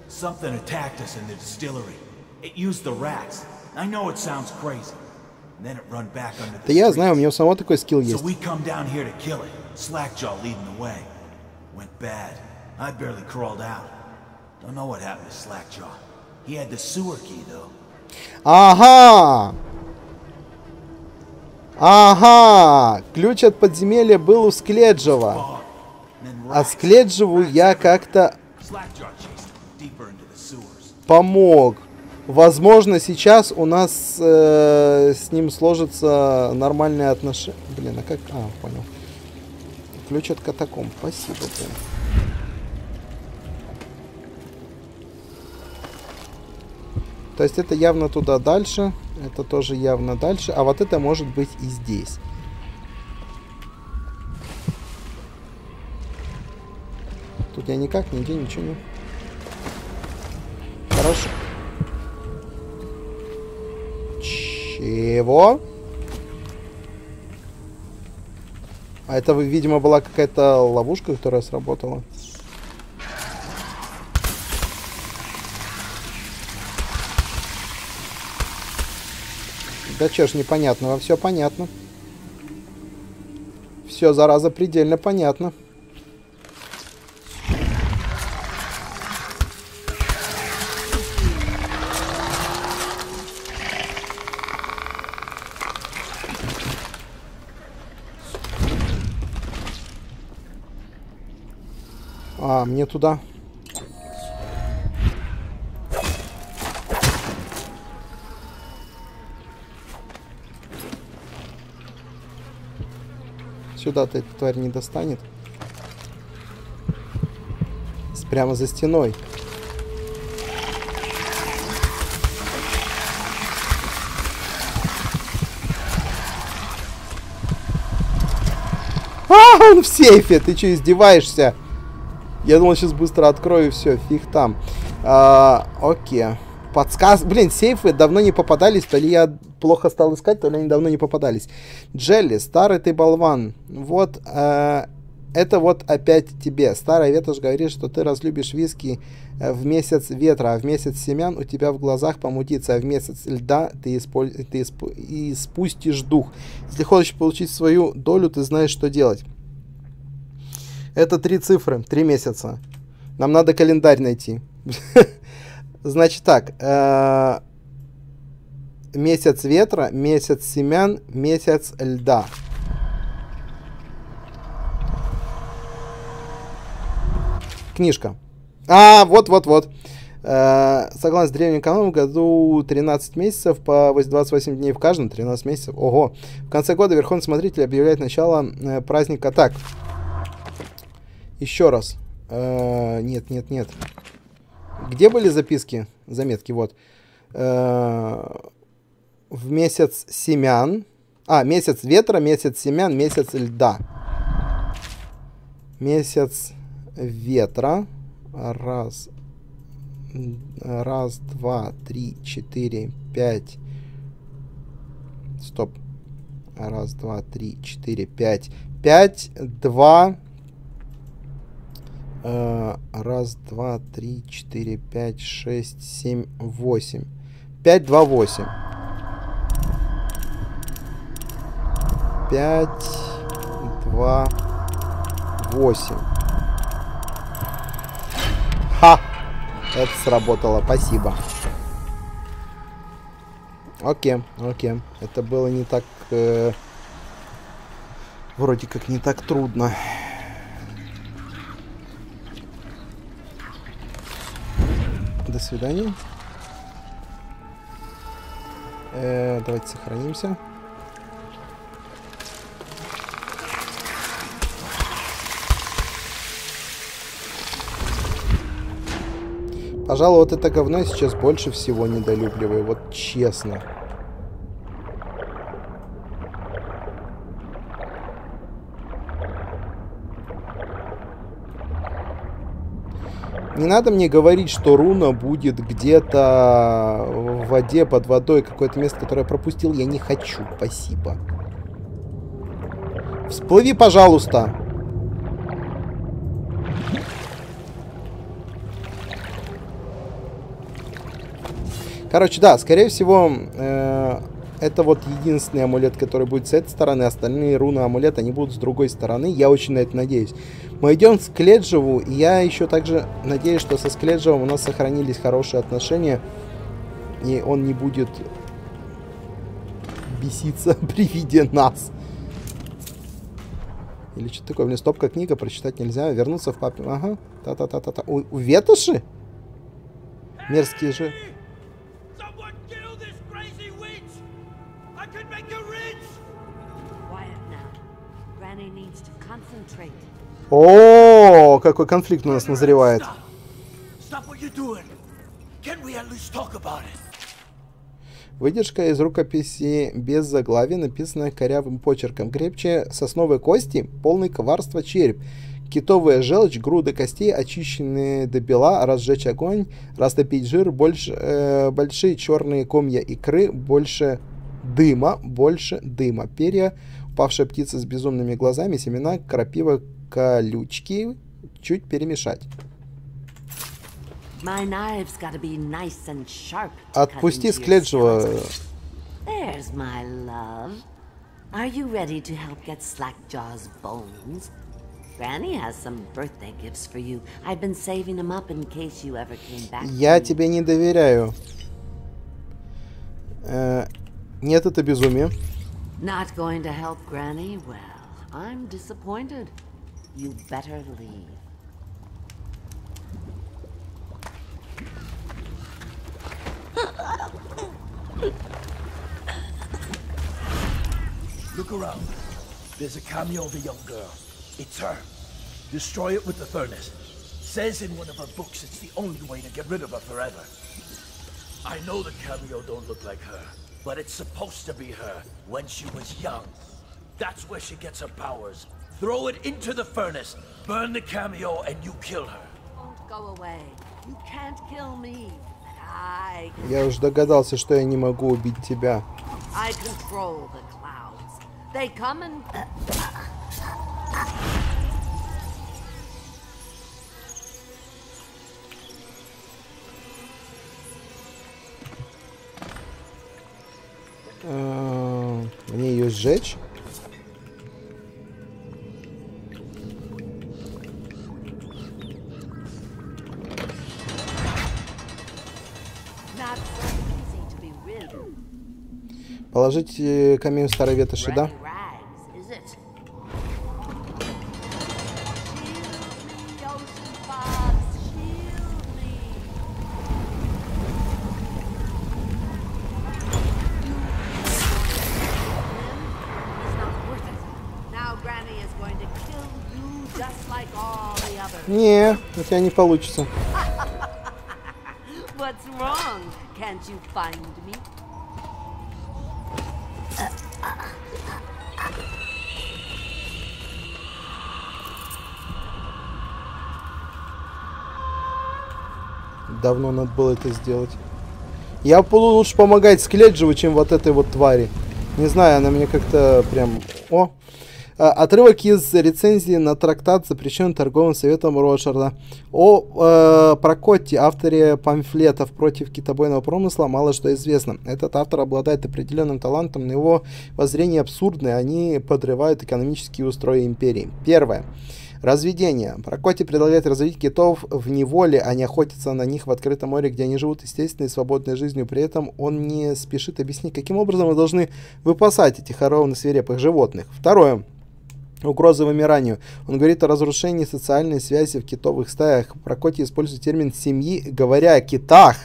Speaker 2: Something attacked us in the distillery. Да я знаю, у меня у самого такой скилл есть. Went bad. I barely crawled out. Don't know what happened to Slackjaw. He had the sewer key, though. Ага! Ага! Ключ от подземелья был у Скледжева. А Скледжеву я как-то помог. Возможно, сейчас у нас э, с ним сложится нормальные отношения. Блин, а как... А, понял. Ключ от катакомб. Спасибо, блин. То есть это явно туда дальше. Это тоже явно дальше. А вот это может быть и здесь. Тут я никак, нигде ничего не... Хорошо. Чего? А это, видимо, была какая-то ловушка, которая сработала. Да чё ж непонятного, все понятно. Все, зараза, предельно понятно. А, мне туда. Сюда-то эта тварь не достанет. Прямо за стеной. А, он в сейфе! Ты что, издеваешься? Я думал, сейчас быстро открою, все, фиг там. А, окей. Подсказ... Блин, сейфы давно не попадались, то ли я плохо стал искать, то ли они давно не попадались. Джелли, старый ты болван. Вот, э, это вот опять тебе. Старая ветошь говорит, что ты разлюбишь виски э, в месяц ветра, а в месяц семян у тебя в глазах помутится, а в месяц льда ты, исполь... ты исп... испустишь дух. Если хочешь получить свою долю, ты знаешь, что делать. Это три цифры, три месяца. Нам надо календарь найти. (laughs) Значит так. Месяц ветра, месяц семян, месяц льда. Книжка. А, вот-вот-вот. Э, согласно древним канонам, в году 13 месяцев по 28 дней в каждом, 13 месяцев. Ого. В конце года Верховный Смотритель объявляет начало э, праздника так. Еще раз. Э, нет, нет, нет. Где были записки? Заметки, вот. В месяц семян. А, месяц ветра, месяц семян, месяц льда. Месяц ветра. Раз. Раз, два, три, четыре, пять. Стоп. Раз, два, три, четыре, пять. Пять, два, Э, раз, два, три, четыре, пять, шесть, семь, восемь. Пять, два, восемь. Пять, два, восемь. Ха! Это сработало, спасибо. Окей, окей. Это было не так... Э, вроде как не так трудно. До свидания. Э, давайте сохранимся. Пожалуй, вот это говно я сейчас больше всего недолюбливаю. Вот честно. Не надо мне говорить, что руна будет где-то в воде, под водой, какое-то место, которое я пропустил. Я не хочу, спасибо. Всплыви, пожалуйста. Короче, да, скорее всего, э, это вот единственный амулет, который будет с этой стороны. Остальные руны амулета, они будут с другой стороны. Я очень на это надеюсь. Мы идем с Кледжеву, и я еще также надеюсь, что со Скледжевым у нас сохранились хорошие отношения, и он не будет беситься (laughs) при виде нас. Или что такое? Блин, стопка книга, прочитать нельзя. Вернуться в папе. Ага. Та-та-та-та-та. У, у ветоши? Мерзкие же. О, какой конфликт у нас назревает.
Speaker 8: Stop! Stop what you're doing! Can we at least talk about it?
Speaker 2: Выдержка из рукописи без заглавия, написанная корявым почерком. Крепче сосновой кости, полный коварства череп. Китовая желчь, груда костей, очищенные до бела, разжечь огонь, растопить жир, больше, э, большие черные комья икры, больше дыма, больше дыма. Перья, упавшая птица с безумными глазами, семена, крапива, колючки, чуть перемешать. Отпусти скледжего.
Speaker 9: There's my love. Are you ready to help get Slackjaw's bones? Granny has some birthday gifts for you. I've been saving them up in case you ever came back.
Speaker 2: Я тебе не доверяю. Э, нет, это безумие.
Speaker 9: Not going to help Granny? Well, I'm disappointed. You better leave.
Speaker 8: Look around. There's a cameo of a young girl. It's her. Destroy it with the furnace. Says in one of her books it's the only way to get rid of her forever. I know the cameo don't look like her, but it's supposed to be her when she was young. That's where she gets her powers. Throw it into the furnace, burn the cameo, and you kill her.
Speaker 9: Don't go away. You can't kill me. I,
Speaker 2: Я уже догадался, что я не могу убить тебя.
Speaker 9: I control the clouds. They come and
Speaker 2: Мне ее сжечь? Положить э, камень старой ветоши, да? Тебя не получится. (laughs) Давно надо было это сделать. Я буду лучше помогать Скледжеву, чем вот этой вот твари. Не знаю, она мне как-то прям... О! А, Отрывок из рецензии на трактат, запрещен торговым советом Ротшарда. О э, Прокотте, авторе памфлетов против китобойного промысла, мало что известно. Этот автор обладает определенным талантом, но его воззрения абсурдны, они подрывают экономические устрои империи. Первое. Разведение. Прокоти предлагает разводить китов в неволе, а не охотиться на них в открытом море, где они живут естественной и свободной жизнью. При этом он не спешит объяснить, каким образом мы должны выпасать этих орованных свирепых животных. Второе. Угроза вымиранию. Он говорит о разрушении социальной связи в китовых стаях. Прокоти использует термин «семьи», говоря о китах.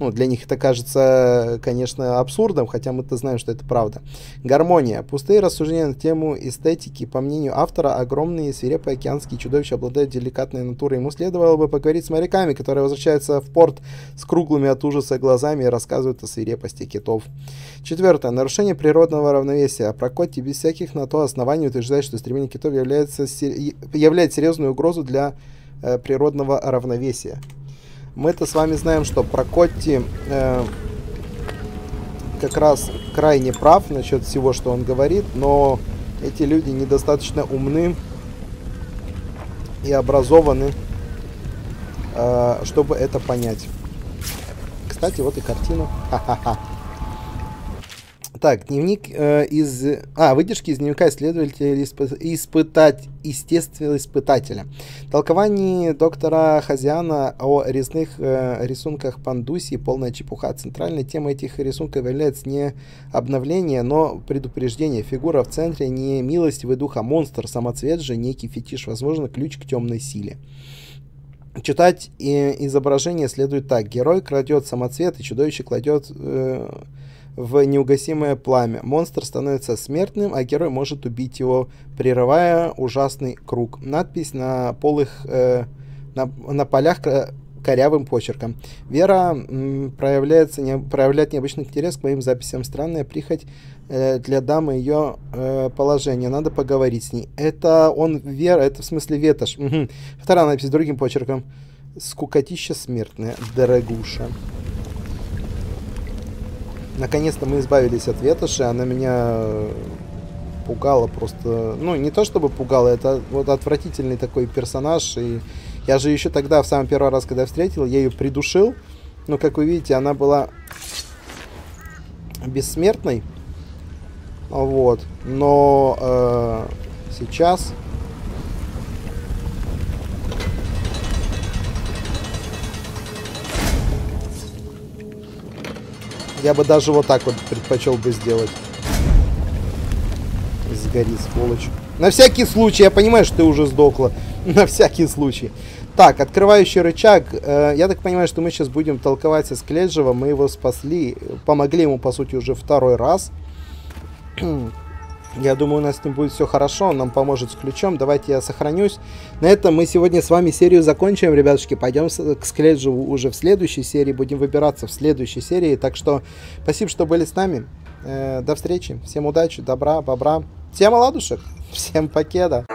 Speaker 2: Ну, для них это кажется, конечно, абсурдом, хотя мы-то знаем, что это правда. Гармония. Пустые рассуждения на тему эстетики. По мнению автора, огромные свирепые океанские чудовища обладают деликатной натурой. Ему следовало бы поговорить с моряками, которые возвращаются в порт с круглыми от ужаса глазами и рассказывают о свирепости китов. Четвертое. Нарушение природного равновесия. Прокотти без всяких на то оснований утверждает, что стремление китов является, является серьезной угрозу для э, природного равновесия. Мы-то с вами знаем, что Прокотти э, как раз крайне прав насчет всего, что он говорит, но эти люди недостаточно умны и образованы, э, чтобы это понять. Кстати, вот и картина. Ха-ха-ха. Так, дневник э, из... А, выдержки из дневника исследователя испы... испытать... естественного испытателя. Толкование доктора Хазиана о резных э, рисунках Пандуси полная чепуха. Центральной темой этих рисунков является не обновление, но предупреждение. Фигура в центре не милостивый дух, а монстр. Самоцвет же некий фетиш, возможно, ключ к темной силе. Читать и изображение следует так. Герой крадет самоцвет, и чудовище кладет... Э, в неугасимое пламя. Монстр становится смертным, а герой может убить его, прерывая ужасный круг. Надпись на полых э, на, на полях корявым почерком. Вера м, проявляется, не, проявляет необычный интерес к моим записям. Странная прихоть э, для дамы ее э, положение. Надо поговорить с ней. Это он Вера, это в смысле ветошь. Угу. Вторая надпись другим почерком. Скукотища смертная, дорогуша. Наконец-то мы избавились от ветоши, она меня пугала просто, ну, не то чтобы пугала, это вот отвратительный такой персонаж, и я же еще тогда, в самый первый раз, когда встретил, я ее придушил, но, как вы видите, она была бессмертной, вот, но э, сейчас Я бы даже вот так вот предпочел бы сделать. Сгори, сволочь. На всякий случай, я понимаю, что ты уже сдохла. (laughs) На всякий случай. Так, открывающий рычаг. Э, я так понимаю, что мы сейчас будем толковаться с Кледжевым. Мы его спасли. Помогли ему, по сути, уже второй раз. (clears throat) Я думаю, у нас с ним будет все хорошо, он нам поможет с ключом. Давайте я сохранюсь. На этом мы сегодня с вами серию закончим, ребятушки. Пойдем к Скреджеву уже в следующей серии. Будем выбираться в следующей серии. Так что спасибо, что были с нами. Э, до встречи. Всем удачи, добра, бобра. Всем оладушек. (laughs) Всем покеда.